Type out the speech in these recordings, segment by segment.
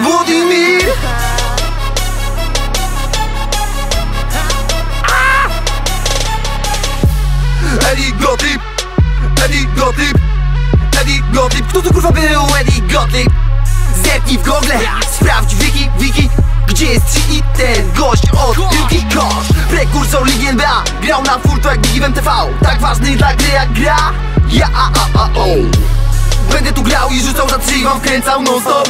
Władimir! Eddie Gottlieb, Eddie Gottlieb, Eddie Gottlieb! Kto to kurwa był Eddie Gottlieb? Zerknij w gogle, sprawdź wiki, wiki Gdzie jest ci i ten gość od Yuki Kosz. Prekursor Ligi NBA, grał na furto jak Big TV Tak ważny dla gry jak gra, ja a a a o. Tu grał i rzucał za trzy i wam wkręcał non stop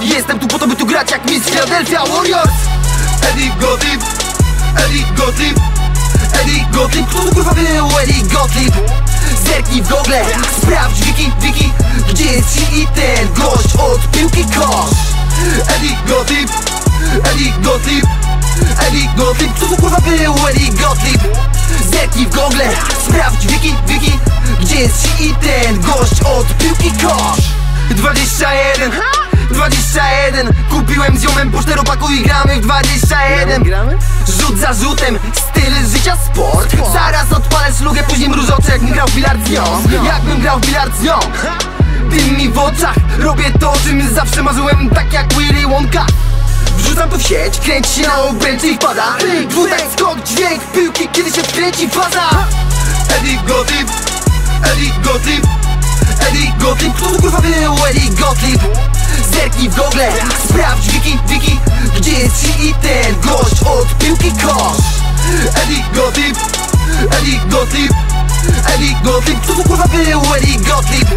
Jestem tu po to by tu grać jak Miss Philadelphia Warriors. Eddie Gottlieb Eddie Gottlieb Eddie Gottlieb. Kto to kurwa był Eddie Gottlieb? Zerknij w gogle, sprawdź wiki, wiki Gdzie jest ci ten gość od piłki kosz. Eddie Gottlieb Eddie Gottlieb Eddie Gottlieb. Kto to kurwa był Eddie Gottlieb? Zerknij w gogle, sprawdź wiki, wiki Gdzie jest ci ten gość od piłki kosz? 21 21 Kupiłem z ziomem po czteropaku i gramy w 21 Gramy? Rzut za rzutem, styl życia sport. Zaraz odpalę szlugę, później mrużoczę jakbym grał w bilard z nią. Jakbym grał w bilard z nią. Dym mi w oczach, robię to, czym zawsze marzyłem. Tak jak Willy Wonka. Wrzucam to w sieć, kręci się na obręczy i pada Dwutak, skok, dźwięk, piłki, kiedy się wkręci faza. Eddie Gottlieb, Eddie Gottlieb Eddie Gottlieb, kto to kurwa był Eddie Gottlieb? Zerknij w gogle, sprawdź wiki, wiki Gdzie jest ci ten gość od piłki kosz? Eddie Gottlieb, Eddie Gottlieb Eddie Gottlieb, kto to kurwa był Eddie Gottlieb?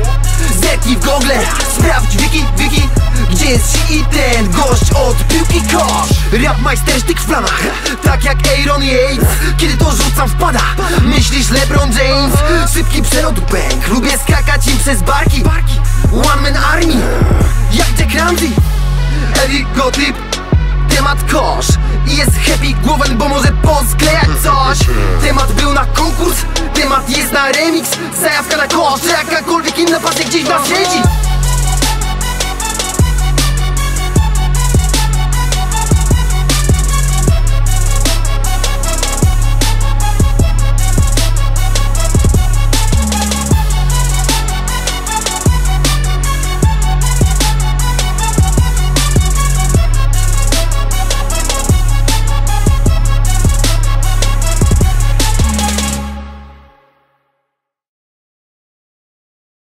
Zerknij w gogle, sprawdź wiki, wiki Gdzie jest ci ten gość od piłki kosz? Rap majstersztyk w planach, tak jak Kiedy to rzucam wpada, myślisz LeBron James? Szybki przelot pęk, lubię skakać im przez barki. One man army, jak Jack Ramsey. Eddie Gottlieb, temat kosz. I jest happy głowem, bo może posklejać coś. Temat był na konkurs, temat jest na remix. Zajawka na kosz, jakakolwiek inna pasja gdzieś w nas siedzi